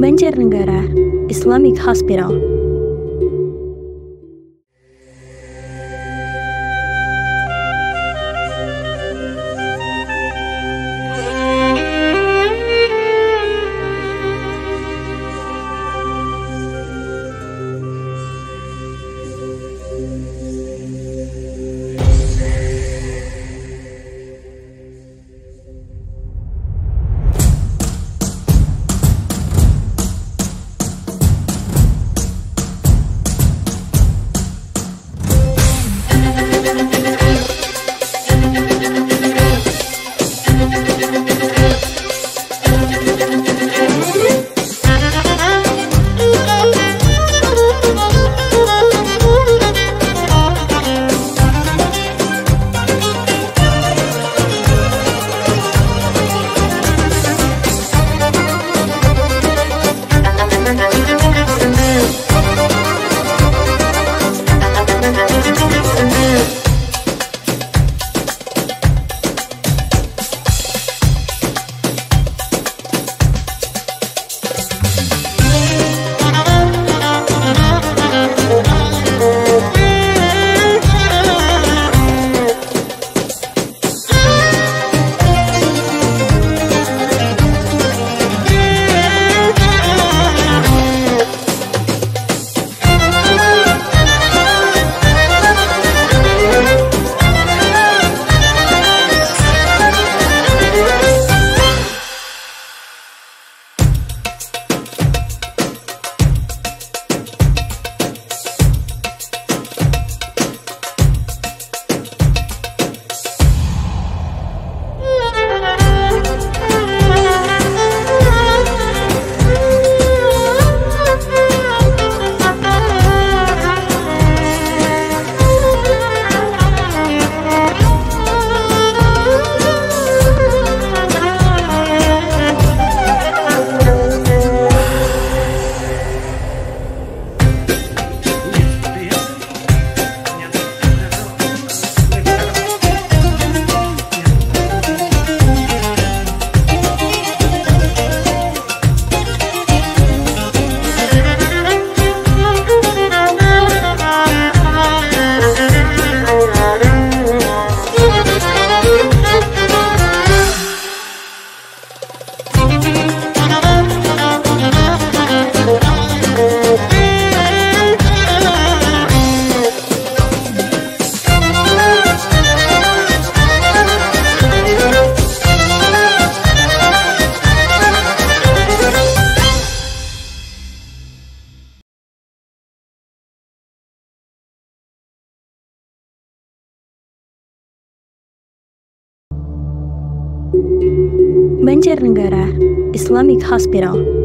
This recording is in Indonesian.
Banjarnegara Islamic Hospital. Banjarnegara Islamic Hospital.